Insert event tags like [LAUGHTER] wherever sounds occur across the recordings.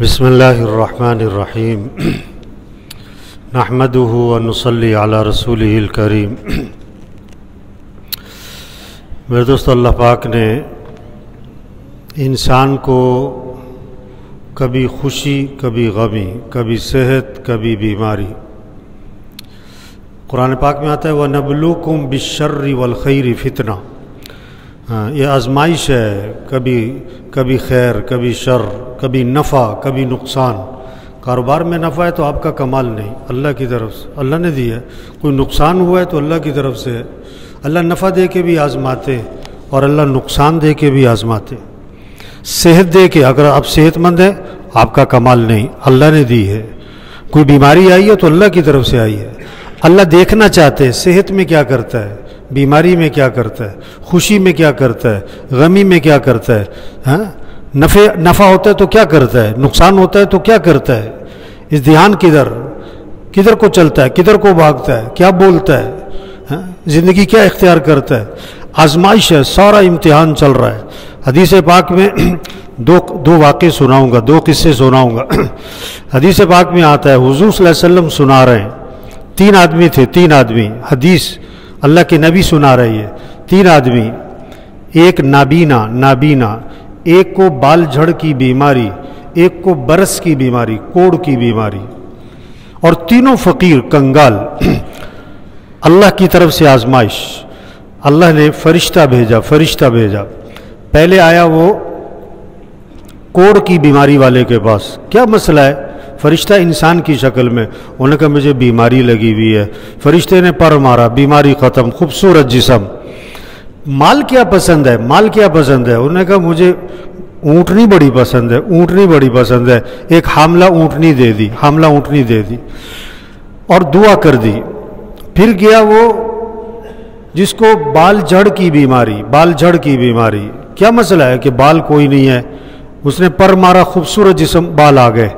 بسم اللہ الرحمن الرحیم [CLEARS THROAT] نحمده ونصلي على رسوله الکریم [CLEARS THROAT] میرے دوست اللہ پاک نے انسان کو کبھی خوشی، کبھی غمی، کبھی صحت، کبھی بیماری۔ قرآن پاک میں آتا ہے وہ نبلو کم بشر والخیر فتنہ ہاں یہ آزمائش ہے کبھی کبھی خیر، کبھی شر، کبھی نفع، کبھی نقصان۔ کاروبار میں نفع ہے تو آپ کا کمال نہیں، اللہ کی طرف سے، اللہ نے دی ہے۔ کوئی نقصان ہوا ہے تو اللہ کی طرف سے۔ ہے اللہ نفع دے کے بھی آزماتے اور اللہ نقصان دے کے بھی آزماتے۔ صحت دے کے، اگر آپ صحت مند ہیں، آپ کا کمال نہیں، اللہ نے دی ہے۔ کوئی بیماری آئی ہے تو اللہ کی طرف سے آئی ہے۔ اللہ دیکھنا چاہتے ہیں، صحت میں کیا کرتا ہے۔ بیماری میں کیا کرتا ہے؟ خوشی میں کیا کرتا ہے؟ غمی میں کیا کرتا ہے؟ ہاں؟ نفع نفع ہوتا ہے تو کیا کرتا ہے؟ نقصان ہوتا ہے تو کیا کرتا ہے؟ اس دھیان کدھر؟ کدھر کو چلتا ہے؟ کدھر کو بھاگتا ہے؟ کیا بولتا ہے؟ ہاں؟ زندگی کیا اختیار کرتا ہے؟ آزمائش ہے، سارا امتحان چل رہا ہے۔ حدیث پاک میں [CLEARS THROAT] دو دو واقع سناؤں گا، دو قصے سناؤں گا۔ [CLEARS THROAT] حدیث پاک میں آتا ہے، حضور صلی اللہ علیہ وسلم سنا رہے ہیں۔ تین آدمی تھے، تین آدمی۔ حدیث اللہ کے نبی سنا رہی ہے تین آدمی، ایک نابینا نابینا، ایک کو بال جھڑ کی بیماری، ایک کو برس کی بیماری، کوڑ کی بیماری۔ اور تینوں فقیر، کنگال۔ اللہ کی طرف سے آزمائش۔ اللہ نے فرشتہ بھیجا فرشتہ بھیجا۔ پہلے آیا وہ کوڑ کی بیماری والے کے پاس۔ کیا مسئلہ ہے؟ فرشتہ انسان کی شکل میں، انہوں نے کہا، مجھے بیماری لگی ہوئی ہے۔ فرشتے نے پر مارا، بیماری ختم، خوبصورت جسم۔ مال کیا پسند ہے؟ مال کیا پسند ہے؟ انہوں نے کہا، مجھے اونٹنی بڑی پسند ہے، اونٹنی بڑی پسند ہے۔ ایک حاملہ اونٹنی دے دی، حاملہ اونٹنی دے دی اور دعا کر دی۔ پھر گیا وہ جس کو بال جھڑ کی بیماری، بال جھڑ کی بیماری۔ کیا مسئلہ ہے کہ بال کوئی نہیں ہے؟ اس نے پر مارا، خوبصورت جسم، بال آ گئے۔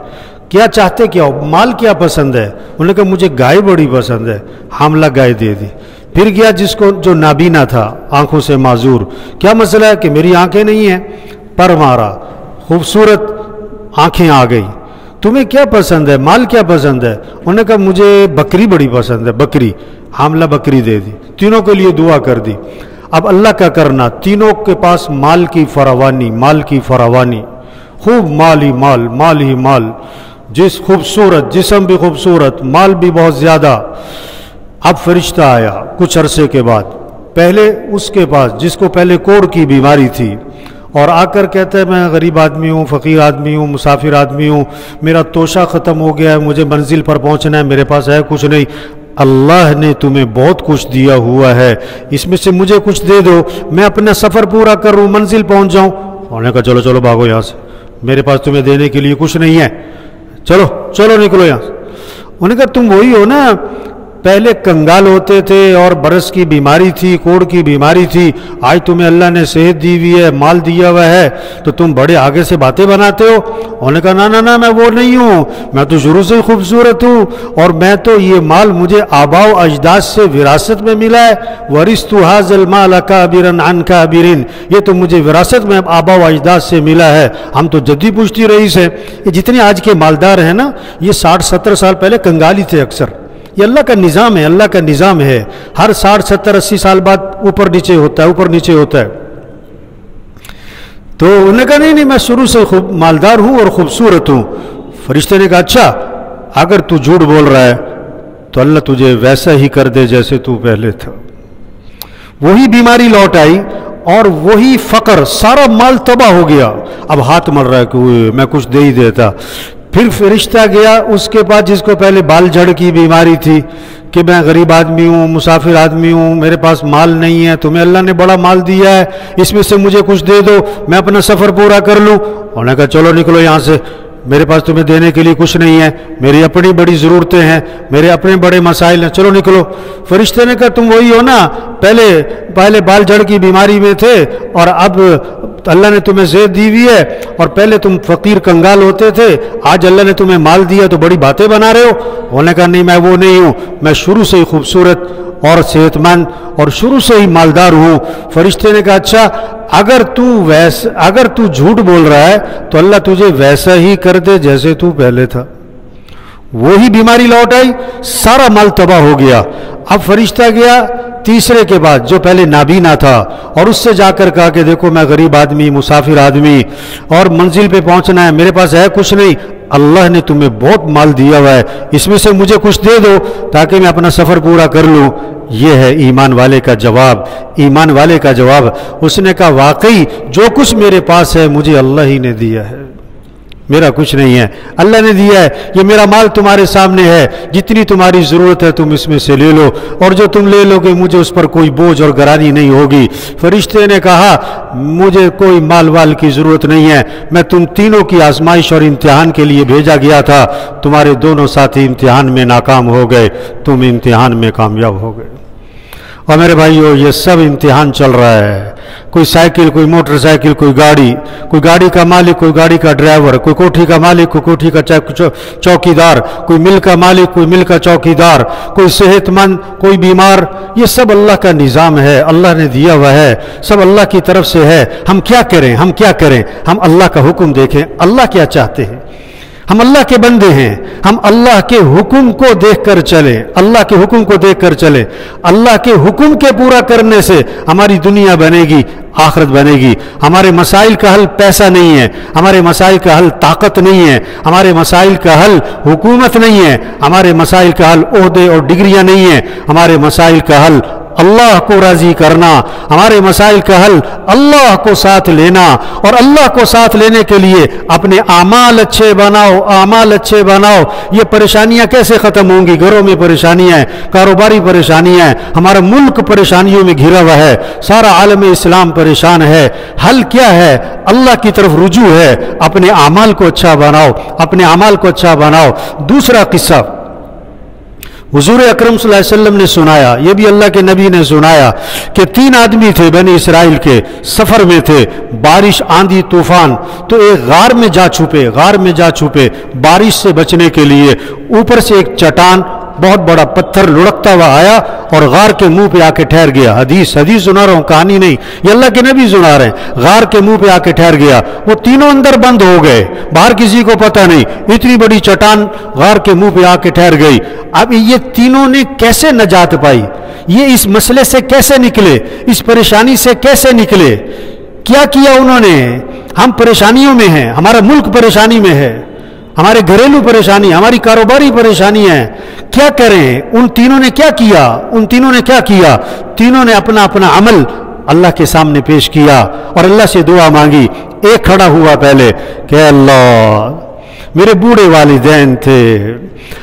کیا چاہتے کیا ہو مال کیا پسند ہے؟ انہوں نے کہا، مجھے گائے بڑی پسند ہے۔ حاملہ گائے دے دی۔ پھر گیا جس کو جو نابینا تھا، آنکھوں سے معذور۔ کیا مسئلہ ہے کہ میری آنکھیں نہیں ہیں؟ پر مارا۔ خوبصورت آنکھیں آ گئی۔ تمہیں کیا پسند ہے؟ مال کیا پسند ہے؟ انہوں نے کہا، مجھے بکری بڑی پسند ہے۔ بکری۔ حاملہ بکری دے دی۔ تینوں کے لیے دعا کر دی۔ اب اللہ کا کرنا، تینوں کے پاس مال کی فراوانی، مال کی فراوانی۔ خوب مال ہی مال مال ہی مال۔ جس خوبصورت، جسم بھی خوبصورت، مال بھی بہت زیادہ۔ اب فرشتہ آیا کچھ عرصے کے بعد۔ پہلے اس کے پاس، جس کو پہلے کوڑ کی بیماری تھی۔ اور آ کر کہتا ہے، میں غریب آدمی ہوں، فقیر آدمی ہوں، مسافر آدمی ہوں۔ میرا توشہ ختم ہو گیا ہے، مجھے منزل پر پہنچنا ہے، میرے پاس ہے کچھ نہیں۔ اللہ نے تمہیں بہت کچھ دیا ہوا ہے۔ اس میں سے مجھے کچھ دے دو۔ میں اپنا سفر پورا کروں منزل پہنچ جاؤں۔ انہوں نے کہا، چلو چلو، بھاگو یہاں سے۔ میرے پاس تمہیں دینے کے لیے کچھ نہیں ہے۔ چلو چلو نکلو یہاں سے۔ انہوں نے کہا تم وہی ہو نا پہلے کنگال ہوتے تھے اور برس کی بیماری تھی، کوڑ کی بیماری تھی۔ آج تمہیں اللہ نے صحت دی ہوئی ہے، مال دیا ہوا ہے۔ تو تم بڑے آگے سے باتیں بناتے ہو۔ انہوں نے کہا نا نا نا میں وہ نہیں ہوں۔ میں تو شروع سے خوبصورت ہوں۔ اور میں تو یہ مال مجھے آبا و اجداد سے وراثت میں ملا ہے۔ ورث تو حاضل مال کا ابرن ان کا ابرن یہ تو مجھے وراثت میں آبا و اجداد سے ملا ہے۔ ہم تو جدی پوچھتی رئیس ہیں۔ یہ جتنے آج کے مالدار ہیں نا، یہ ساٹھ، ستر سال پہلے کنگالی تھے اکثر۔ یہ اللہ کا نظام ہے، اللہ کا نظام ہے۔ ہر ساٹھ، ستر، اسی سال بعد اوپر نیچے ہوتا ہے، اوپر نیچے ہوتا ہے۔ تو انہوں نے کہا، نہیں نہیں، میں شروع سے خوب مالدار ہوں اور خوبصورت ہوں۔ فرشتے نے کہا اچھا اگر تو جھوٹ بول رہا ہے، تو اللہ تجھے ویسا ہی کر دے جیسے تو پہلے تھا۔ وہی بیماری لوٹ آئی اور وہی فقر، سارا مال تباہ ہو گیا۔ اب ہاتھ مر رہا ہے کہ میں کچھ دے ہی دیتا۔ پھر فرشتہ گیا، اس کے بعد جس کو پہلے بال جھڑ کی بیماری تھی کہ میں غریب آدمی ہوں، مسافر آدمی ہوں، میرے پاس مال نہیں ہے، تمہیں اللہ نے بڑا مال دیا ہے، اس میں سے مجھے کچھ دے دو، میں اپنا سفر پورا کر لوں۔ انہوں نے کہا، چلو نکلو یہاں سے۔ میرے پاس تمہیں دینے کے لیے کچھ نہیں ہے۔ میری اپنی بڑی ضرورتیں ہیں، میرے اپنے بڑے مسائل ہیں۔ چلو نکلو۔ فرشتے نے کہا، تم وہی ہو نا۔ پہلے پہلے بال جڑ کی بیماری میں تھے اور اب اللہ نے تمہیں زید دی ہوئی ہے۔ اور پہلے تم فقیر کنگال ہوتے تھے، آج اللہ نے تمہیں مال دیا تو بڑی باتیں بنا رہے ہو۔ انہوں نے کہا، نہیں، میں وہ نہیں ہوں، میں شروع سے ہی خوبصورت اور صحت مند اور شروع سے ہی مالدار ہوں۔ فرشتے نے کہا اچھا اگر تو ویس، اگر تو جھوٹ بول رہا ہے، تو اللہ تجھے ویسا ہی کر دے جیسے تو پہلے تھا۔ وہی بیماری لوٹ آئی، سارا مال تباہ ہو گیا۔ اب فرشتہ گیا تیسرے کے بعد، جو پہلے نابینا تھا۔ اور اس سے جا کر کہا کہ دیکھو، میں غریب آدمی، مسافر آدمی، اور منزل پہ پہنچنا ہے، میرے پاس ہے کچھ نہیں۔ اللہ نے تمہیں بہت مال دیا ہوا ہے، اس میں سے مجھے کچھ دے دو تاکہ میں اپنا سفر پورا کر لوں۔ یہ ہے ایمان والے کا جواب۔ ایمان والے کا جواب۔ اس نے کہا، واقعی جو کچھ میرے پاس ہے، مجھے اللہ ہی نے دیا ہے۔ میرا کچھ نہیں ہے۔ اللہ نے دیا ہے، یہ میرا مال تمہارے سامنے ہے۔ جتنی تمہاری ضرورت ہے، تم اس میں سے لے لو۔ اور جو تم لے لو گے، مجھے اس پر کوئی بوجھ اور گرانی نہیں ہوگی۔ فرشتے نے کہا، مجھے کوئی مال وال کی ضرورت نہیں ہے۔ میں تم تینوں کی آزمائش اور امتحان کے لیے بھیجا گیا تھا۔ تمہارے دونوں ساتھی امتحان میں ناکام ہو گئے۔ تم امتحان میں کامیاب ہو گئے۔ اور میرے بھائیو، یہ سب امتحان چل رہا ہے۔ کوئی سائیکل، کوئی موٹر سائیکل، کوئی گاڑی۔ کوئی گاڑی کا مالک، کوئی گاڑی کا ڈرائیور۔ کوئی کوٹھی کا مالک، کوئی کوٹھی کا چوکی دار کوئی مل کا مالک، کوئی مل کا چوکی دار کوئی صحت مند کوئی بیمار۔ یہ سب اللہ کا نظام ہے۔ اللہ نے دیا ہوا ہے۔ سب اللہ کی طرف سے ہے۔ ہم کیا کریں؟ ہم کیا کریں؟ ہم اللہ کا حکم دیکھیں۔ اللہ کیا چاہتے ہیں؟ ہم اللہ کے بندے ہیں۔ ہم اللہ کے حکم کو دیکھ کر چلیں اللہ کے حکم کو دیکھ کر چلیں اللہ کے حکم کے پورا کرنے سے ہماری دنیا بنے گی، آخرت بنے گی۔ ہمارے مسائل کا حل پیسہ نہیں ہے۔ ہمارے مسائل کا حل طاقت نہیں ہے۔ ہمارے مسائل کا حل حکومت نہیں ہے۔ ہمارے مسائل کا حل عہدے اور ڈگریاں نہیں ہیں۔ ہمارے مسائل کا حل اللہ کو راضی کرنا، ہمارے مسائل کا حل اللہ کو ساتھ لینا اور اللہ کو ساتھ لینے کے لیے اپنے اعمال اچھے بناؤ، اعمال اچھے بناؤ۔ یہ پریشانیاں کیسے ختم ہوں گی؟ گھروں میں پریشانیاں ہیں کاروباری پریشانیاں ہیں ہمارا ملک پریشانیوں میں گھرا ہوا ہے، سارا عالم اسلام پریشان ہے۔ حل کیا ہے؟ اللہ کی طرف رجوع ہے۔ اپنے اعمال کو اچھا بناؤ، اپنے اعمال کو اچھا بناؤ۔ دوسرا قصہ حضور اکرم صلی اللہ علیہ وسلم نے سنایا، یہ بھی اللہ کے نبی نے سنایا کہ تین آدمی تھے بنی اسرائیل کے، سفر میں تھے، بارش، آندھی، طوفان، تو ایک غار میں جا چھپے، غار میں جا چھپے بارش سے بچنے کے لیے اوپر سے ایک چٹان بہت بڑا پتھر لڑکتا ہوا آیا اور غار کے منہ پہ آ کے ٹھہر گیا۔ حدیث حدیث سنا رہا ہوں، کہانی نہیں۔ یہ اللہ کے نبی سنا رہے ہیں۔ غار کے منہ پہ آ کے ٹھہر گیا۔ وہ تینوں اندر بند ہو گئے۔ باہر کسی کو پتہ نہیں۔ اتنی بڑی چٹان غار کے منہ پہ آ کے ٹھہر گئی۔ اب یہ تینوں نے کیسے نجات پائی؟ یہ اس مسئلے سے کیسے نکلے؟ اس پریشانی سے کیسے نکلے؟ کیا کیا انہوں نے؟ ہم پریشانیوں میں ہیں۔ ہمارا ملک پریشانی میں ہے۔ ہمارے گھریلو پریشانی، ہماری کاروباری پریشانی ہے کیا کریں؟ ان تینوں نے کیا کیا؟ ان تینوں نے کیا کیا؟ تینوں نے اپنا اپنا عمل اللہ کے سامنے پیش کیا اور اللہ سے دعا مانگی۔ ایک کھڑا ہوا پہلے کہ اللہ میرے بوڑھے والدین تھے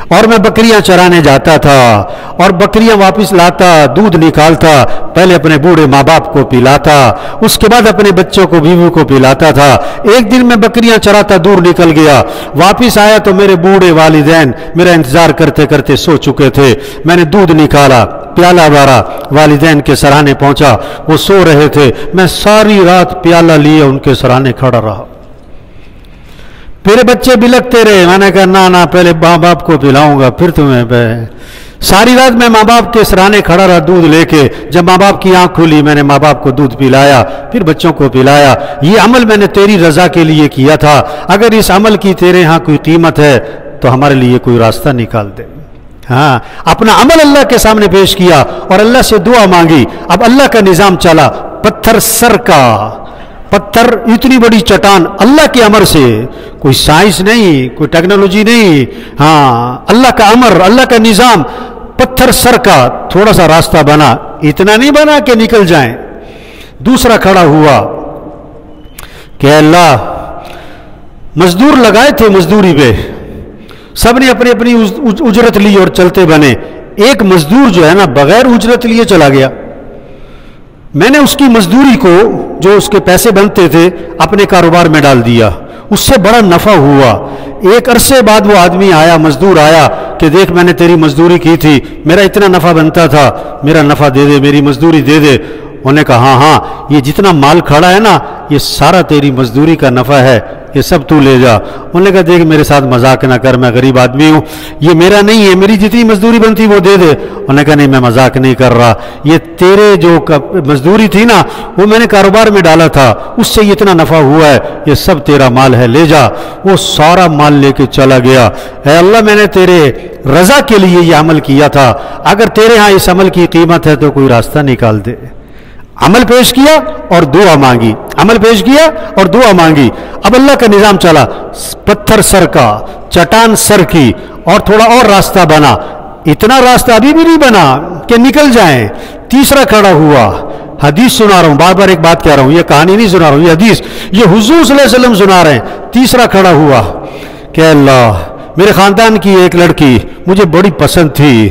اور میں بکریاں چرانے جاتا تھا اور بکریاں واپس لاتا، دودھ نکالتا، پہلے اپنے بوڑھے ماں باپ کو پلاتا، اس کے بعد اپنے بچوں کو بیوی کو پلاتا تھا۔ ایک دن میں بکریاں چراتا دور نکل گیا۔ واپس آیا تو میرے بوڑھے والدین میرا انتظار کرتے کرتے سو چکے تھے۔ میں نے دودھ نکالا، پیالہ بارا والدین کے سرانے پہنچا۔ وہ سو رہے تھے۔ میں ساری رات پیالہ لیے ان کے سرانے کھڑا رہا۔ میرے بچے بلکتے رہے۔ میں نے کہا نہ نہ پہلے ماں باپ کو پلاؤں گا، پھر تمہیں ساری رات میں ماں باپ کے سرانے کھڑا رہا، دودھ لے کے۔ جب ماں باپ کی آنکھ کھلی، میں نے ماں باپ کو دودھ پلایا، پھر بچوں کو پلایا۔ یہ عمل میں نے تیری رضا کے لیے کیا تھا۔ اگر اس عمل کی تیرے ہاں کوئی قیمت ہے، تو ہمارے لیے کوئی راستہ نکال دے۔ ہاں اپنا عمل اللہ کے سامنے پیش کیا اور اللہ سے دعا مانگی۔ اب اللہ کا نظام چلا، پتھر سر کا۔ پتھر اتنی بڑی چٹان اللہ کے امر سے، کوئی سائنس نہیں، کوئی ٹیکنالوجی نہیں ہاں اللہ کا امر، اللہ کا نظام، پتھر سر کا تھوڑا سا راستہ بنا، اتنا نہیں بنا کہ نکل جائیں۔ دوسرا کھڑا ہوا، کہ اللہ، مزدور لگائے تھے مزدوری پہ۔ سب نے اپنی اپنی اجرت لی اور چلتے بنے۔ ایک مزدور جو ہے نا، بغیر اجرت لیے چلا گیا۔ میں نے اس کی مزدوری کو جو اس کے پیسے بنتے تھے اپنے کاروبار میں ڈال دیا۔ اس سے بڑا نفع ہوا۔ ایک عرصے بعد وہ آدمی آیا، مزدور آیا کہ دیکھ میں نے تیری مزدوری کی تھی، میرا اتنا نفع بنتا تھا، میرا نفع دے دے، میری مزدوری دے دے۔ انہوں نے کہا ہاں ہاں یہ جتنا مال کھڑا ہے نا، یہ سارا تیری مزدوری کا نفع ہے، یہ سب تو لے جا۔ انہوں نے کہا، دیکھ، میرے ساتھ مذاق نہ کر، میں غریب آدمی ہوں، یہ میرا نہیں ہے، میری جتنی مزدوری بنتی وہ دے دے۔ انہوں نے کہا، نہیں، میں مذاق نہیں کر رہا۔ یہ تیرے جو مزدوری تھی نا، وہ میں نے کاروبار میں ڈالا تھا، اس سے اتنا نفع ہوا ہے، یہ سب تیرا مال ہے، لے جا۔ وہ سارا مال لے کے چلا گیا۔ اے اللہ، میں نے تیرے رضا کے لیے یہ عمل کیا تھا۔ اگر تیرے ہاں اس عمل کی قیمت ہے تو کوئی راستہ نکال دے۔ عمل پیش کیا اور دعا مانگی۔ عمل پیش کیا اور دعا مانگی۔ اب اللہ کا نظام چلا۔ پتھر سر کا، چٹان سر کی اور تھوڑا اور راستہ بنا۔ اتنا راستہ ابھی بھی نہیں بنا کہ نکل جائیں۔ تیسرا کھڑا ہوا۔ حدیث سنا رہا ہوں۔ بار بار ایک بات کہہ رہا ہوں۔ یہ کہانی نہیں سنا رہا ہوں، یہ حدیث۔ یہ حضور صلی اللہ علیہ وسلم سنا رہے ہیں۔ تیسرا کھڑا ہوا۔ کہ اللہ میرے خاندان کی ایک لڑکی مجھے بڑی پسند تھی۔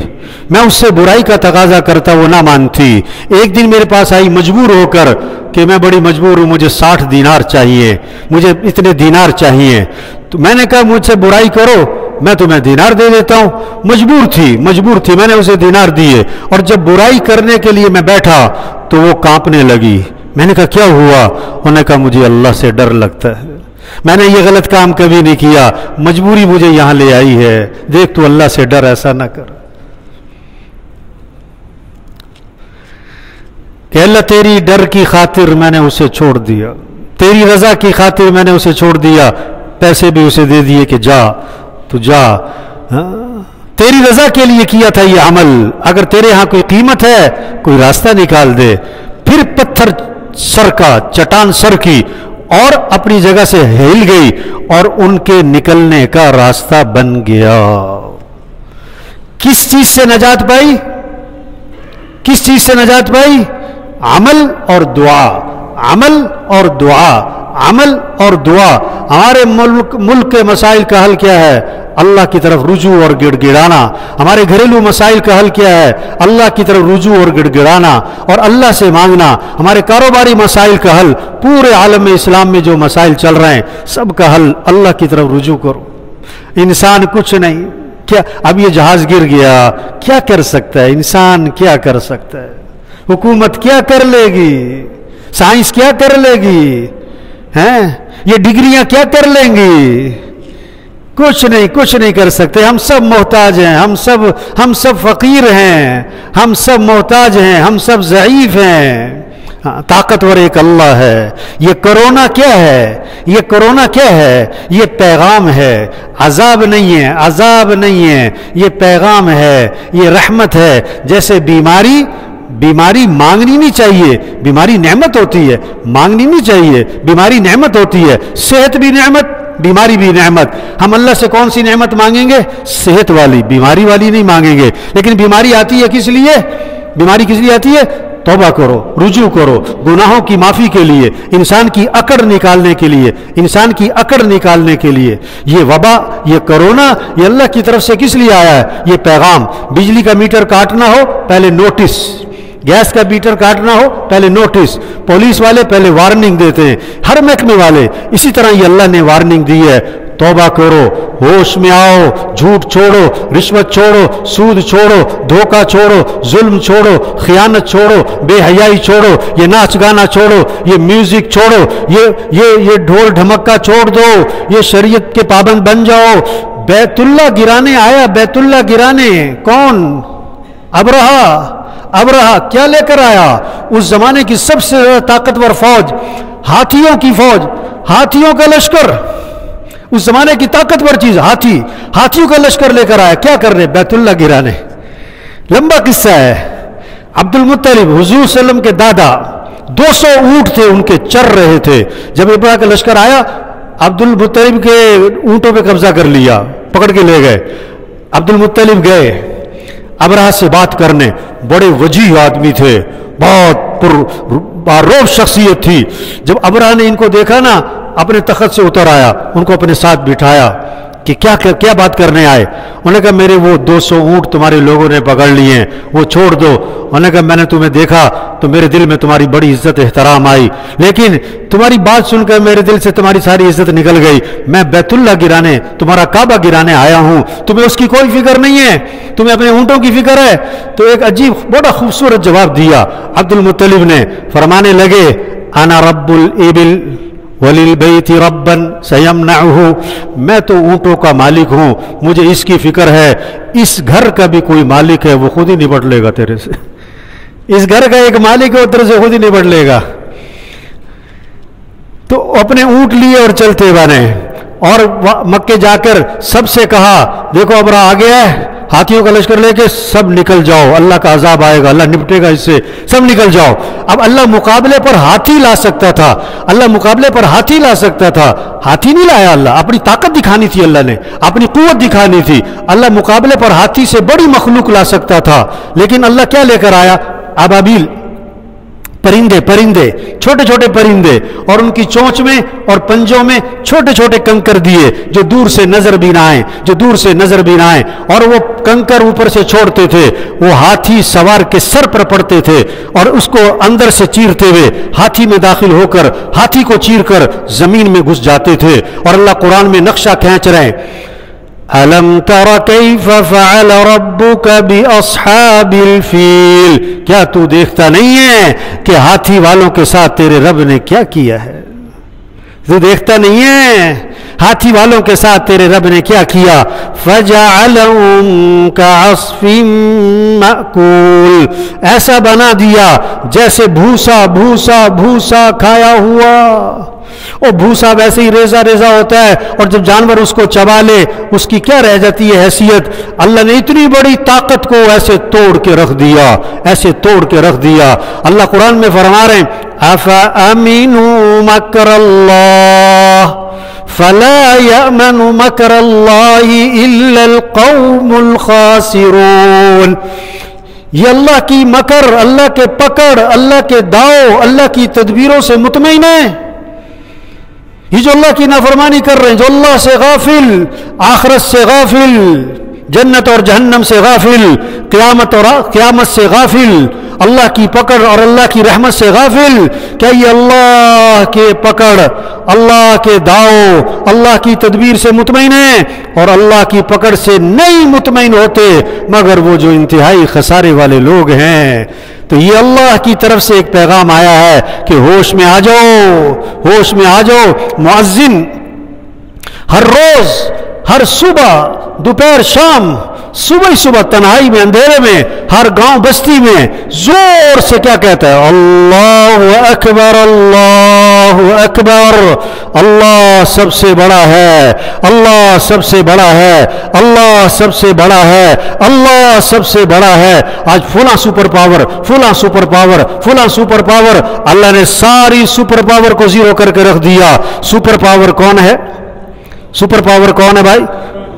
میں اس سے برائی کا تقاضا کرتا وہ نہ مانتی ایک دن میرے پاس آئی مجبور ہو کر کہ میں بڑی مجبور ہوں، مجھے ساٹھ دینار چاہیے۔ مجھے اتنے دینار چاہیے۔ تو میں نے کہا، مجھ سے برائی کرو، میں تمہیں دینار دے دیتا ہوں۔ مجبور تھی مجبور تھی، میں نے اسے دینار دیے۔ اور جب برائی کرنے کے لیے میں بیٹھا تو وہ کانپنے لگی۔ میں نے کہا، کیا ہوا؟ انہوں نے کہا، مجھے اللہ سے ڈر لگتا ہے۔ میں نے یہ غلط کام کبھی نہیں کیا۔ مجبوری مجھے یہاں لے آئی ہے۔ دیکھ تو اللہ سے ڈر ایسا نہ کر۔ کہ اللہ تیری ڈر کی خاطر میں نے اسے چھوڑ دیا۔ تیری رضا کی خاطر میں نے اسے چھوڑ دیا۔ پیسے بھی اسے دے دیے کہ جا، تو جا۔ ہاں؟ تیری رضا کے لیے کیا تھا یہ عمل؟ اگر تیرے ہاں کوئی قیمت ہے، کوئی راستہ نکال دے۔ پھر پتھر سر کا، چٹان سر کی۔ اور اپنی جگہ سے ہل گئی اور ان کے نکلنے کا راستہ بن گیا۔ کس چیز سے نجات پائی؟ کس چیز سے نجات پائی؟ عمل اور دعا۔ عمل اور دعا۔ عمل اور دعا۔ ہمارے ملک ملک کے مسائل کا حل کیا ہے؟ اللہ کی طرف رجوع اور گڑ گڑانا ہمارے گھریلو مسائل کا حل کیا ہے؟ اللہ کی طرف رجوع اور گڑ گڑانا اور اللہ سے مانگنا۔ ہمارے کاروباری مسائل کا حل۔ پورے عالم اسلام میں جو مسائل چل رہے ہیں، سب کا حل اللہ کی طرف رجوع کرو۔ انسان کچھ نہیں۔ کیا اب یہ جہاز گر گیا؟ کیا کر سکتا ہے؟ انسان کیا کر سکتا ہے؟ حکومت کیا کر لے گی؟ سائنس کیا کر لے گی؟ ہیں؟ یہ ڈگریاں کیا کر لیں گی؟ کچھ نہیں کچھ نہیں کر سکتے۔ ہم سب محتاج ہیں، ہم سب ہم سب فقیر ہیں۔ ہم سب محتاج ہیں، ہم سب ضعیف ہیں۔ ہاں، طاقتور ایک اللہ ہے۔ یہ کرونا کیا ہے؟ یہ کرونا کیا ہے؟ یہ پیغام ہے۔ عذاب نہیں ہے، عذاب نہیں ہے۔ یہ پیغام ہے، یہ رحمت ہے۔ جیسے بیماری بیماری مانگنی نہیں چاہیے۔ بیماری نعمت ہوتی ہے، مانگنی نہیں چاہیے۔ بیماری نعمت ہوتی ہے۔ صحت بھی نعمت بیماری بھی نعمت۔ ہم اللہ سے کون سی نعمت مانگیں گے؟ صحت والی، بیماری والی نہیں مانگیں گے۔ لیکن بیماری آتی ہے کس لیے؟ بیماری کس لیے آتی ہے؟ توبہ کرو، رجوع کرو۔ گناہوں کی معافی کے لیے، انسان کی اکڑ نکالنے کے لیے، انسان کی اکڑ نکالنے کے لیے۔ یہ وبا، یہ کرونا، یہ اللہ کی طرف سے کس لیے آیا ہے؟ یہ پیغام۔ بجلی کا میٹر کاٹنا ہو، پہلے نوٹس۔ گیس کا بیٹر کاٹنا ہو، پہلے نوٹس پولیس والے پہلے وارننگ دیتے ہیں۔ ہر محکمے والے، اسی طرح یہ اللہ نے وارننگ دی ہے۔ توبہ کرو، ہوش میں آؤ، جھوٹ چھوڑو، رشوت چھوڑو، سود چھوڑو، دھوکہ چھوڑو، ظلم چھوڑو، خیانت چھوڑو، بے حیائی چھوڑو، یہ ناچ گانا چھوڑو، یہ میوزک چھوڑو، یہ یہ یہ ڈھول ڈھمکا چھوڑ دو، یہ شریعت کے پابند بن جاؤ۔ بیت اللہ گرانے آیا، بیت اللہ گرانے، کون؟ اب رہا اب رہا، کیا لے کر آیا؟ اس زمانے کی سب سے زیادہ طاقتور فوج، ہاتھیوں کی فوج، ہاتھیوں کا لشکر۔ اس زمانے کی طاقتور چیز، ہاتھی۔ ہاتھیوں کا لشکر لے کر آیا، کیا کر رہے؟ بیت اللہ گرانے لمبا قصہ ہے۔ عبد المطلب حضور صلی اللہ علیہ وسلم کے دادا دو سو اونٹ تھے، ان کے چر رہے تھے۔ جب ابراہ کا لشکر آیا عبد المطلب کے اونٹوں پہ قبضہ کر لیا، پکڑ کے لے گئے۔ عبد المطلب گئے۔ ابراہ سے بات کرنے۔ بڑے وجیح آدمی تھے۔ بہت پر شخصیت تھی۔ جب ابراہ نے ان کو دیکھا نا، اپنے تخت سے اتر آیا، ان کو اپنے ساتھ بٹھایا۔ کہ کیا کیا بات کرنے آئے؟ انہوں نے کہا، میرے وہ دو سو اونٹ تمہارے لوگوں نے پکڑ لیے ہیں، وہ چھوڑ دو۔ انہوں نے کہا، میں نے تمہیں دیکھا تو میرے دل میں تمہاری بڑی عزت، احترام آئی۔ لیکن تمہاری بات سن کر میرے دل سے تمہاری ساری عزت نکل گئی۔ میں بیت اللہ گرانے، تمہارا کعبہ گرانے آیا ہوں۔ تمہیں اس کی کوئی فکر نہیں ہے۔ تمہیں اپنے اونٹوں کی فکر ہے۔ تو ایک عجیب، بڑا خوبصورت جواب دیا۔ عبد المطلب نے فرمانے لگے، انا رب الابل ولیل بیتی ربن سیم میں تو اونٹوں کا مالک ہوں، مجھے اس کی فکر ہے، اس گھر کا بھی کوئی مالک ہے، وہ خود ہی نبٹ لے گا تیرے سے۔ اس گھر کا ایک مالک ہے، وہ تیرے سے خود ہی نبٹ لے گا۔ تو اپنے اونٹ لیے اور چلتے بنے۔ اور مکے جا کر سب سے کہا، دیکھو ابرا آ گیا ہے۔ ہاتھیوں کا لشکر لے کے سب نکل جاؤ، اللہ کا عذاب آئے گا، اللہ نپٹے گا اس سے، سب نکل جاؤ۔ اب اللہ مقابلے پر ہاتھی لا سکتا تھا، اللہ مقابلے پر ہاتھی لا سکتا تھا۔ ہاتھی نہیں لایا اللہ، اپنی طاقت دکھانی تھی اللہ نے، اپنی قوت دکھانی تھی۔ اللہ مقابلے پر ہاتھی سے بڑی مخلوق لا سکتا تھا، لیکن اللہ کیا لے کر آیا؟ ابابیل۔ پرندے پرندے، چھوٹے چھوٹے پرندے اور ان کی چونچ میں اور پنجوں میں چھوٹے چھوٹے کنکر دیے جو دور سے نظر بھی نہ آئے جو دور سے نظر بھی نہ آئے اور وہ کنکر اوپر سے چھوڑتے تھے، وہ ہاتھی سوار کے سر پر پڑتے تھے اور اس کو اندر سے چیرتے ہوئے ہاتھی میں داخل ہو کر، ہاتھی کو چیر کر زمین میں گھس جاتے تھے اور اللہ قرآن میں نقشہ کھینچ رہے الم تر کیف فعل ربک باصحاب الفیل کیا تو دیکھتا نہیں ہے کہ ہاتھی والوں کے ساتھ تیرے رب نے کیا کیا ہے؟ تو دیکھتا نہیں ہے ہاتھی والوں کے ساتھ تیرے رب نے کیا کیا؟ فجعلهم كعصف مأکول ایسا بنا دیا جیسے بھوسا بھوسا بھوسا کھایا ہوا۔ وہ بھوسا ویسے ہی ریزا ریزا ہوتا ہے اور جب جانور اس کو چبا لے، اس کی کیا رہ جاتی ہے حیثیت؟ اللہ نے اتنی بڑی طاقت کو ایسے توڑ کے رکھ دیا، ایسے توڑ کے رکھ دیا۔ اللہ قرآن میں فرما رہے ہیں افا مکر اللہ فلا يأمن مكر الله إلا القوم الخاسرون. یہ اللہ کی مکر، اللہ کے پکڑ، اللہ کے داؤ، اللہ کی تدبیروں سے مطمئن ہے یہ جو اللہ کی نافرمانی کر رہے ہیں، جو اللہ سے غافل، آخرت سے غافل۔ جنت اور جہنم سے غافل، قیامت اور قیامت سے غافل۔ اللہ کی پکڑ اور اللہ کی رحمت سے غافل۔ کیا یہ اللہ کے پکڑ، اللہ کے داؤ اللہ کی تدبیر سے مطمئن ہے اور اللہ کی پکڑ سے نہیں مطمئن ہوتے، مگر وہ جو انتہائی خسارے والے لوگ ہیں۔ تو یہ اللہ کی طرف سے ایک پیغام آیا ہے کہ ہوش میں آ جاؤ، ہوش میں آ جاؤ۔ معذن ہر روز ہر صبح، دوپہر شام، صبح صبح تنہائی میں، اندھیرے میں، ہر گاؤں بستی میں زور سے کیا کہتا ہے؟ اللہ اکبر اللہ اکبر، اللہ سب سے بڑا ہے، اللہ سب سے بڑا ہے، اللہ سب سے بڑا ہے، اللہ سب سے بڑا ہے۔ آج فلاں سپر پاور، فلاں سپر پاور، فلاں سپر پاور۔ اللہ نے ساری سپر پاور کو زیرو کر کے رکھ دیا۔ سپر پاور کون ہے؟ سپر پاور کون ہے بھائی؟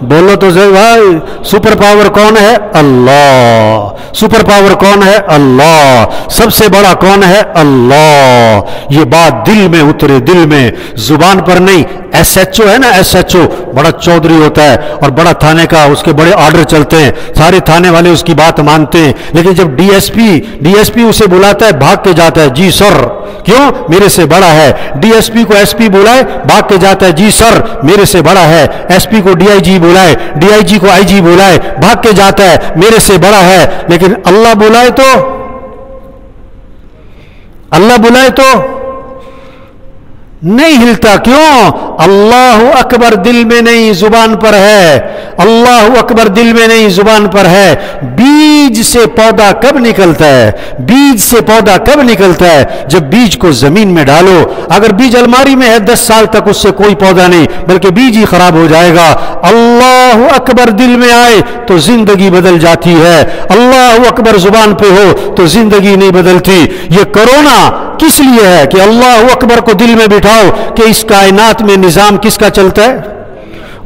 بولو تو بھائی، سپر پاور کون ہے؟ اللہ۔ سپر پاور کون ہے؟ اللہ۔ سب سے بڑا کون ہے؟ اللہ۔ یہ بات دل میں اترے دل میں، زبان پر نہیں ایس ایچ او ہے نا ایس ایچ او بڑا چودھری ہوتا ہے اور بڑا تھانے کا اس کے بڑے آرڈر چلتے ہیں، سارے تھانے والے اس کی بات مانتے ہیں۔ لیکن جب D S P D S P اسے بلاتا ہے، بھاگ کے جاتا ہے جی سر۔ کیوں؟ میرے سے بڑا ہے۔ ڈی ایس پی کو ایس پی بلائے، بھاگ کے جاتا ہے جی سر۔ میرے سے بڑا ہے۔ ایس پی کو ڈی آئی جی بلائے ڈی آئی جی کو آئی جی بلائے، بھاگ کے جاتا ہے۔ میرے سے بڑا ہے۔ لیکن اللہ بلائے تو؟ اللہ بلائے تو؟ نہیں ہلتا کیوں؟ اللہ اکبر دل میں نہیں، زبان پر ہے۔ اللہ اکبر دل میں نہیں، زبان پر ہے۔ بیج سے پودا کب نکلتا ہے؟ بیج سے پودا کب نکلتا ہے؟ جب بیج کو زمین میں ڈالو۔ اگر بیج الماری میں ہے، دس سال تک اس سے کوئی پودا نہیں، بلکہ بیج ہی خراب ہو جائے گا۔ اللہ اکبر دل میں آئے تو زندگی بدل جاتی ہے۔ اللہ اکبر زبان پہ ہو تو زندگی نہیں بدلتی۔ یہ کرونا کس لیے ہے کہ اللہ اکبر کو دل میں بٹھاؤ کہ اس کائنات میں نظام کس کا چلتا ہے؟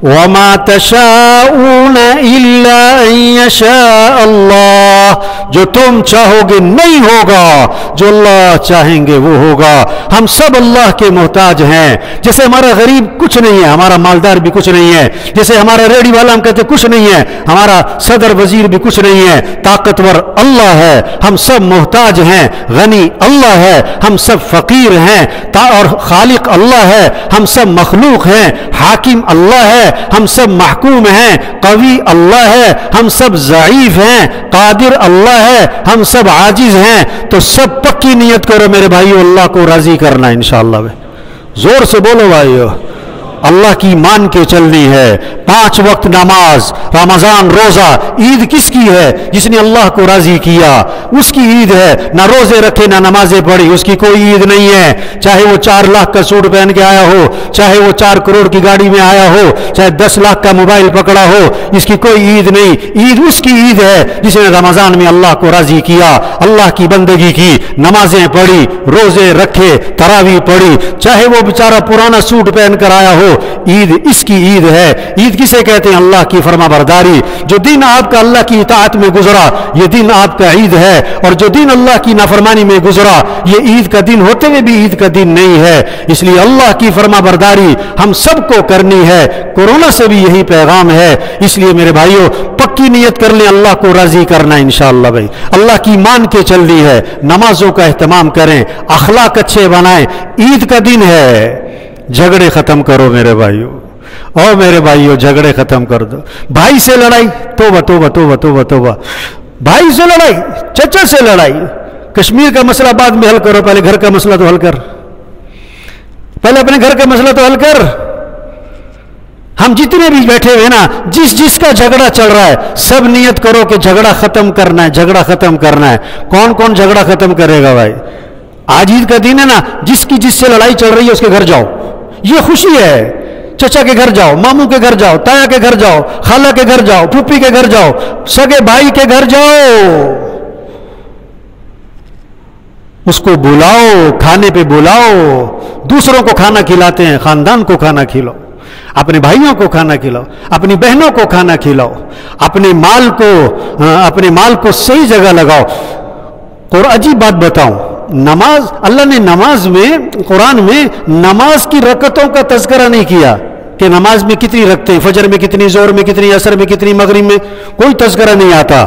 وما تشاؤون الا ان يشاء اللہ جو تم چاہو گے نہیں ہوگا، جو اللہ چاہیں گے وہ ہوگا۔ ہم سب اللہ کے محتاج ہیں۔ جیسے ہمارا غریب کچھ نہیں ہے، ہمارا مالدار بھی کچھ نہیں ہے۔ جیسے ہمارا ریڈی والا ہم کہتے کچھ نہیں ہے۔ ہمارا صدر وزیر بھی کچھ نہیں ہے۔ طاقتور اللہ ہے۔ ہم سب محتاج ہیں۔ غنی اللہ ہے۔ ہم سب فقیر ہیں۔ اور خالق اللہ ہے۔ ہم سب مخلوق ہیں۔ حاکم اللہ ہے۔ ہم سب محکوم ہیں، قوی اللہ ہے، ہم سب ضعیف ہیں، قادر اللہ ہے، ہم سب عاجز ہیں۔ تو سب پکی نیت کرو میرے بھائی اللہ کو راضی کرنا انشاءاللہ۔ زور سے بولو بھائیو۔ اللہ کی مان کے چلنی ہے۔ پانچ وقت نماز، رمضان، روزہ، عید کس کی ہے؟ جس نے اللہ کو راضی کیا۔ اس کی عید ہے، نہ روزے رکھے، نہ نمازیں پڑھی، اس کی کوئی عید نہیں ہے۔ چاہے وہ چار لاکھ کا سوٹ پہن کے آیا ہو، چاہے وہ چار کروڑ کی گاڑی میں آیا ہو، چاہے دس لاکھ کا موبائل پکڑا ہو، اس کی کوئی عید نہیں۔ عید اس کی عید ہے جس نے رمضان میں اللہ کو راضی کیا۔ اللہ کی بندگی کی، نمازیں پڑھی، روزے رکھے تراوی پڑھی۔ چاہے وہ بیچارہ پرانا سوٹ پہن کر آیا ہو عید، اس کی عید ہے۔ عید کسے کہتے ہیں؟ اللہ کی فرما برداری۔ جو دن آپ کا اللہ کی اطاعت میں گزرا، یہ دن آپ کا عید ہے۔ اور جو دن اللہ کی نافرمانی میں گزرا، یہ عید کا دن ہوتے ہوئے بھی عید کا دن نہیں ہے۔ اس لیے اللہ کی فرما برداری ہم سب کو کرنی ہے۔ کورونا سے بھی یہی پیغام ہے۔ اس لیے میرے بھائیوں پکی نیت کر لیں، اللہ کو راضی کرنا انشاءاللہ بھائی۔ اللہ کی مان کے چلنی ہے۔ نمازوں کا اہتمام کریں، اخلاق اچھے بنائیں۔ عید کا دن ہے۔ جھگڑے ختم کرو میرے بھائیو۔ او میرے بھائیو، جھگڑے ختم کر دو۔ بھائی سے لڑائی، توبہ توبہ توبہ توبہ توبہ۔ بھائی سے لڑائی، چچا سے لڑائی۔ کشمیر کا مسئلہ بعد میں حل کرو، پہلے گھر کا مسئلہ تو حل کر۔ پہلے اپنے گھر کا مسئلہ تو حل کر۔ ہم جتنے بھی بیٹھے ہوئے نا، جس جس کا جھگڑا چل رہا ہے، سب نیت کرو کہ جھگڑا ختم کرنا ہے، جھگڑا ختم کرنا ہے۔ کون کون جھگڑا ختم کرے گا بھائی؟ آج عید کا دن ہے نا، جس کی جس سے لڑائی چل رہی ہے، اس کے گھر جاؤ۔ یہ خوشی ہے۔ چچا کے گھر جاؤ، ماموں کے گھر جاؤ، تایا کے گھر جاؤ، خالہ کے گھر جاؤ، پھوپھی کے گھر جاؤ، سگے بھائی کے گھر جاؤ۔ اس کو بلاؤ، کھانے پہ بلاؤ۔ دوسروں کو کھانا کھلاتے ہیں، خاندان کو کھانا کھلاؤ۔ اپنے بھائیوں کو کھانا کھلاؤ، اپنی بہنوں کو کھانا کھلاؤ۔ اپنے مال کو ہاں، اپنے مال کو صحیح جگہ لگاؤ۔ اور عجیب بات بتاؤں نماز، اللہ نے نماز میں، قرآن میں نماز کی رکتوں کا تذکرہ نہیں کیا کہ نماز میں کتنی رکھتے ہیں فجر میں کتنی زور میں کتنی اثر میں کتنی، مغرب میں کوئی تذکرہ نہیں آتا۔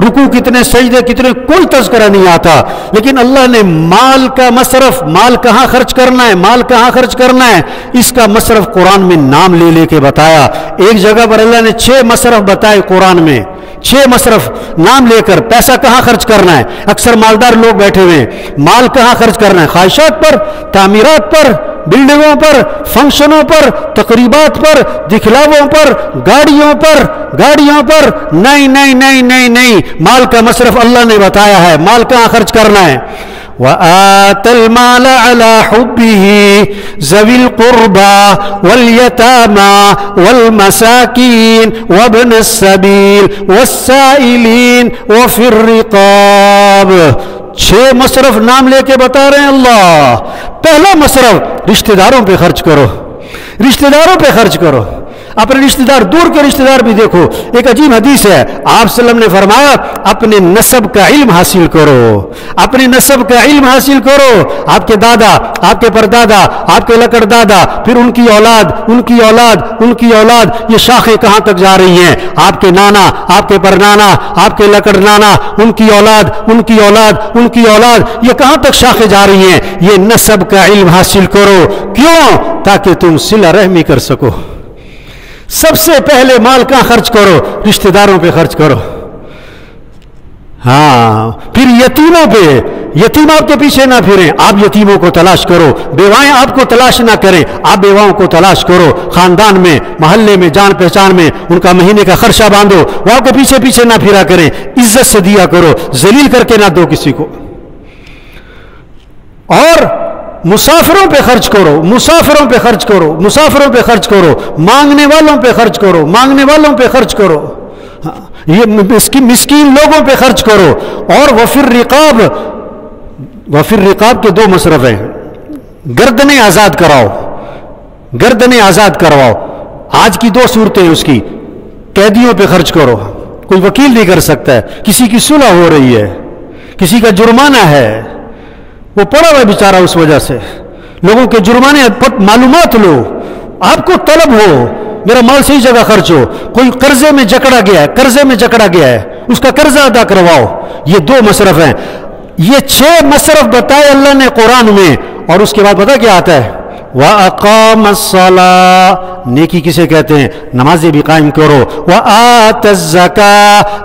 رکو کتنے، سجدے کتنے، کوئی تذکرہ نہیں آتا۔ لیکن اللہ نے مال کا مصرف، مال کہاں خرچ کرنا ہے، مال کہاں خرچ کرنا ہے، اس کا مصرف قرآن میں نام لے لے کے بتایا۔ ایک جگہ پر اللہ نے چھ مصرف بتائے قرآن میں۔ چھ مصرف نام لے کر پیسہ کہاں خرچ کرنا ہے؟ اکثر مالدار لوگ بیٹھے ہوئے مال کہاں خرچ کرنا ہے؟ خواہشات پر، تعمیرات پر، بلڈنگوں پر، فنکشنوں پر، تقریبات پر، دکھلاووں پر، گاڑیوں پر گاڑیوں پر۔ نہیں نہیں نہیں نہیں نہیں۔ مال کا مصرف اللہ نے بتایا ہے۔ مال کہاں خرچ کرنا ہے؟ وآتى المال على حبه ذوي القربى واليتامى والمساكين وابن السبيل والسائلين وفي الرقاب. چھ مصرف نام لے کے بتا رہے ہیں اللہ. پہلا مصرف رشتہ داروں پہ خرچ کرو. رشتہ داروں پہ خرچ کرو. اپنے رشتہ دار دور کے رشتہ دار بھی دیکھو۔ ایک عجیب حدیث ہے۔ آپ وسلم نے فرمایا، اپنے نصب کا علم حاصل کرو۔ اپنے نصب کا علم حاصل کرو۔ آپ کے دادا، آپ کے پردادا، آپ کے لکڑ دادا، پھر ان کی اولاد، ان کی اولاد، ان کی اولاد، یہ شاخیں کہاں تک جا رہی ہیں؟ آپ کے نانا، آپ کے پرنانا، آپ کے لکڑ نانا، ان کی اولاد، ان کی اولاد، ان کی اولاد، یہ کہاں تک شاخیں جا رہی ہیں؟ یہ نصب کا علم حاصل کرو۔ کیوں؟ تاکہ تم سلا رحمی کر سکو۔ سب سے پہلے مال کہاں خرچ کرو، رشتہ داروں پہ خرچ کرو۔ ہاں پھر یتیموں پہ یتیم آپ کے پیچھے نہ پھریں۔ آپ یتیموں کو تلاش کرو، بیوائیں آپ کو تلاش نہ کریں۔ آپ بیواؤں کو تلاش کرو۔ خاندان میں، محلے میں، جان پہچان میں، ان کا مہینے کا خرچہ باندھو۔ وہ آپ کو پیچھے پیچھے نہ پھرا کریں۔ عزت سے دیا کرو۔ ذلیل کر کے نہ دو کسی کو۔ اور مسافروں پہ خرچ کرو، مسافروں پہ خرچ کرو، مسافروں پہ خرچ کرو، مانگنے والوں پہ خرچ کرو، مانگنے والوں پہ خرچ کرو۔ ہاں، یہ مسکین لوگوں پہ خرچ کرو۔ اور وفر رقاب وفر رقاب کے دو مصرف ہیں۔ گردنیں آزاد کراؤ گردنیں آزاد کرواؤ آج کی دو صورتیں اس کی۔ قیدیوں پہ خرچ کرو۔ کوئی وکیل نہیں کر سکتا ہے۔ کسی کی صلح ہو رہی ہے۔ کسی کا جرمانہ ہے۔ وہ پڑا ہوا بیچارہ اس وجہ سے۔ لوگوں کے جرمانے معلومات لو۔ آپ کو طلب ہو۔ میرا مال صحیح جگہ خرچ ہو۔ کوئی قرضے میں جکڑا گیا ہے، قرضے میں جکڑا گیا ہے۔ اس کا قرضہ ادا کرواؤ۔ یہ دو مصرف ہیں۔ یہ چھ مصرف بتائے اللہ نے قرآن میں۔ اور اس کے بعد پتا کیا آتا ہے؟ وَأَقَامَ الصَّلَاةَ نیکی کسے کہتے ہیں؟ نمازیں بھی قائم کرو۔ وہ آت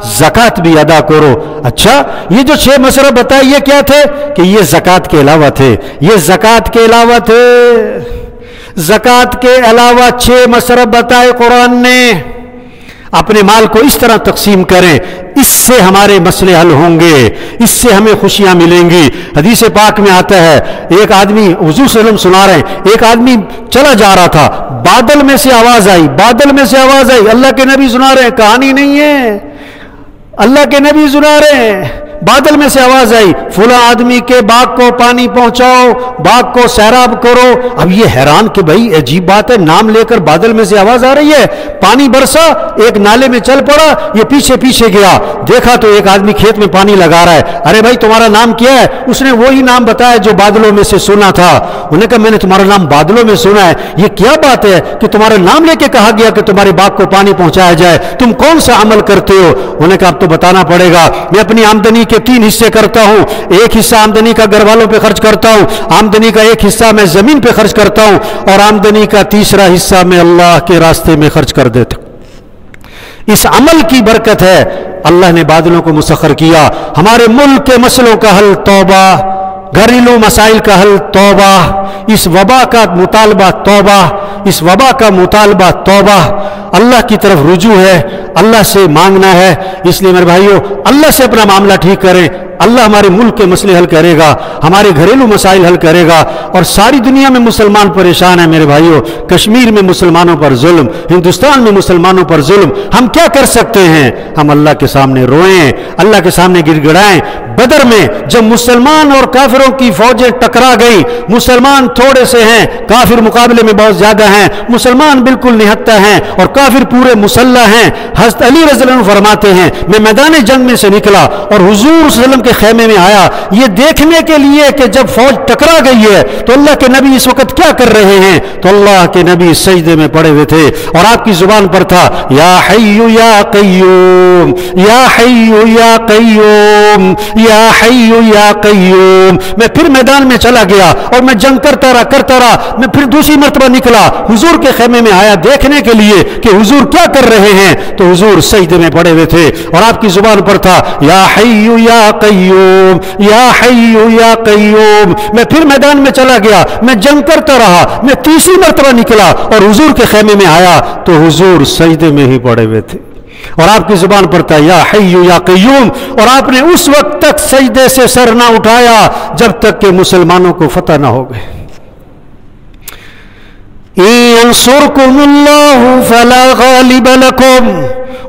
زکات بھی ادا کرو۔ اچھا یہ جو چھ مشرب بتائے، یہ کیا تھے؟ کہ یہ زکات کے علاوہ تھے۔ یہ زکات کے علاوہ تھے۔ زکات کے علاوہ چھ مشرب بتائے قرآن نے۔ اپنے مال کو اس طرح تقسیم کریں۔ اس سے ہمارے مسئلے حل ہوں گے، اس سے ہمیں خوشیاں ملیں گی۔ حدیث پاک میں آتا ہے، ایک آدمی حضور صلی اللہ علیہ وسلم سنا رہے ہیں، ایک آدمی چلا جا رہا تھا، بادل میں سے آواز آئی، بادل میں سے آواز آئی۔ اللہ کے نبی سنا رہے ہیں، کہانی نہیں ہے۔ اللہ کے نبی سنا رہے ہیں۔ بادل میں سے آواز آئی، فلاں آدمی کے باغ کو پانی پہنچاؤ، باغ کو سیراب کرو۔ اب یہ حیران کہ بھائی، عجیب بات ہے، نام لے کر بادل میں سے آواز آ رہی ہے۔ پانی برسا، ایک نالے میں چل پڑا، یہ پیچھے پیچھے گیا۔ دیکھا تو ایک آدمی کھیت میں پانی لگا رہا ہے۔ ارے بھائی، تمہارا نام کیا ہے؟ اس نے وہی نام بتایا جو بادلوں میں سے سنا تھا۔ انہوں نے کہا، میں نے تمہارا نام بادلوں میں سنا ہے۔ یہ کیا بات ہے کہ تمہارا نام لے کے کہا گیا کہ تمہارے باغ کو پانی پہنچایا جائے؟ تم کون سا عمل کرتے ہو؟ انہوں نے کہا، اب تو بتانا پڑے گا۔ میں اپنی آمدنی کے تین حصے کرتا ہوں۔ ایک حصہ آمدنی کا گھر والوں پہ خرچ کرتا ہوں۔ آمدنی کا ایک حصہ میں زمین پہ خرچ کرتا ہوں۔ اور آمدنی کا تیسرا حصہ میں اللہ کے راستے میں خرچ کر دیتا ہوں۔ اس عمل کی برکت ہے۔ اللہ نے بادلوں کو مسخر کیا۔ ہمارے ملک کے مسئلوں کا حل توبہ، گھریلو مسائل کا حل توبہ۔ اس وبا کا مطالبہ توبہ۔ اس وبا کا مطالبہ توبہ اللہ کی طرف رجوع ہے، اللہ سے مانگنا ہے۔ اس لیے میرے بھائیوں اللہ سے اپنا معاملہ ٹھیک کریں۔ اللہ ہمارے ملک کے مسئلے حل کرے گا، ہمارے گھریلو مسائل حل کرے گا، اور ساری دنیا میں مسلمان پریشان ہیں میرے بھائیوں کشمیر میں مسلمانوں پر ظلم، ہندوستان میں مسلمانوں پر ظلم، ہم کیا کر سکتے ہیں؟ ہم اللہ کے سامنے روئیں، اللہ کے سامنے گر گڑائیں بدر میں جب مسلمان اور کافروں کی فوجیں ٹکرا گئی مسلمان تھوڑے سے ہیں، کافر مقابلے میں بہت زیادہ ہیں، مسلمان بالکل نہتا ہیں اور کافر پورے مسلح ہیں۔ حضرت علی رضی اللہ عنہ فرماتے ہیں، میں میدان جنگ میں سے نکلا اور حضور صلی اللہ علیہ وسلم کے کے خیمے میں آیا۔ یہ دیکھنے کے لیے کہ جب فوج ٹکرا گئی ہے تو اللہ کے نبی اس وقت کیا کر رہے ہیں؟ تو اللہ کے نبی سجدے میں پڑے ہوئے تھے اور آپ کی زبان پر تھا، یا حیو یا قیوم، یا حیو یا قیوم، یا حیو یا قیوم۔ میں پھر میدان میں چلا گیا اور میں جنگ کرتا رہا کرتا رہا۔ میں پھر دوسری مرتبہ نکلا۔ حضور کے خیمے میں آیا دیکھنے کے لیے کہ حضور کیا کر رہے ہیں۔ تو حضور سجدے میں پڑے ہوئے تھے اور آپ کی زبان پر تھا، یا حیو یا قیوم۔ قیوم، یا حیو، یا قیوم۔ میں پھر میدان میں چلا گیا، میں جنگ کرتا رہا، میں تیسری مرتبہ نکلا اور حضور کے خیمے میں آیا تو حضور سجدے میں ہی پڑے ہوئے تھے۔ اور آپ کی زبان پر تھا، یا حیو، یا قیوم۔ اور آپ نے اس وقت تک سجدے سے سر نہ اٹھایا جب تک کہ مسلمانوں کو فتح نہ ہو گئے۔ ينصركم الله فلا غالب لكم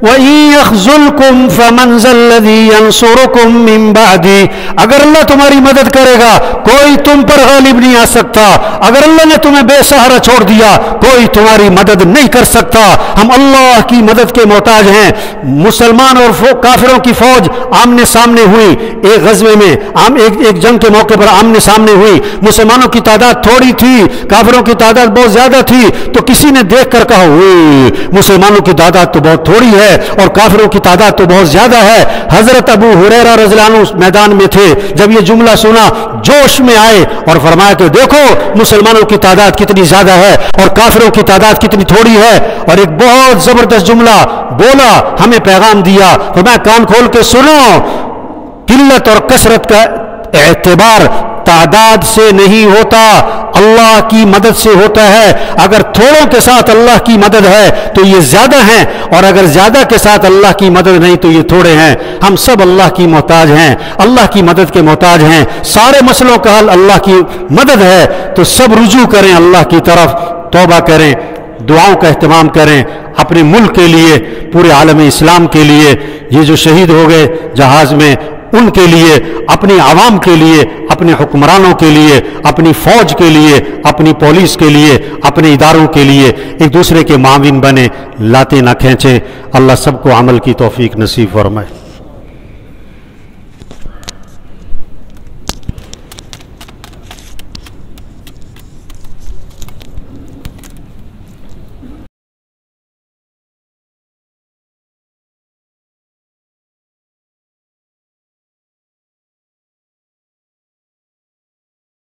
وَإِن يَخْزُلْكُمْ فَمَنْ الَّذِي يَنْصُرُكُمْ مِنْ بَعْدِ اگر اللہ تمہاری مدد کرے گا، کوئی تم پر غالب نہیں آ سکتا۔ اگر اللہ نے تمہیں بے سہارا چھوڑ دیا، کوئی تمہاری مدد نہیں کر سکتا۔ ہم اللہ کی مدد کے محتاج ہیں۔ مسلمان اور کافروں کی فوج آمنے سامنے ہوئی۔ ایک غزوے میں آم ایک ایک جنگ کے موقع پر آمنے سامنے ہوئی۔ مسلمانوں کی تعداد تھوڑی تھی، کافروں کی تعداد بہت زیادہ تھی۔ تو کسی نے دیکھ کر کہا ہوئی مسلمانوں کی تعداد تو بہت تھوڑی ہے۔ اور کافروں کی تعداد تو بہت زیادہ ہے۔ حضرت ابو حریرہ رضی اللہ میدان میں تھے۔ جب یہ جملہ سنا، جوش میں آئے اور فرمایا کہ دیکھو، مسلمانوں کی تعداد کتنی زیادہ ہے اور کافروں کی تعداد کتنی تھوڑی ہے۔ اور ایک بہت زبردست جملہ بولا، ہمیں پیغام دیا۔ فرمایا، کان کھول کے سنو۔ قلت اور کثرت کا اعتبار تعداد سے نہیں ہوتا، اللہ کی مدد سے ہوتا ہے۔ اگر تھوڑوں کے ساتھ اللہ کی مدد ہے تو یہ زیادہ ہیں، اور اگر زیادہ کے ساتھ اللہ کی مدد نہیں تو یہ تھوڑے ہیں۔ ہم سب اللہ کی محتاج ہیں، اللہ کی مدد کے محتاج ہیں۔ سارے مسئلوں کا حل اللہ کی مدد ہے۔ تو سب رجوع کریں اللہ کی طرف، توبہ کریں، دعاؤں کا اہتمام کریں۔ اپنے ملک کے لیے، پورے عالم اسلام کے لیے۔ یہ جو شہید ہو گئے جہاز میں ان کے لیے، اپنی عوام کے لیے اپنے حکمرانوں کے لیے، اپنی فوج کے لیے، اپنی پولیس کے لیے، اپنے اداروں کے لیے ایک دوسرے کے معاون بنے لاتے نہ کھینچیں۔ اللہ سب کو عمل کی توفیق نصیب فرمائے۔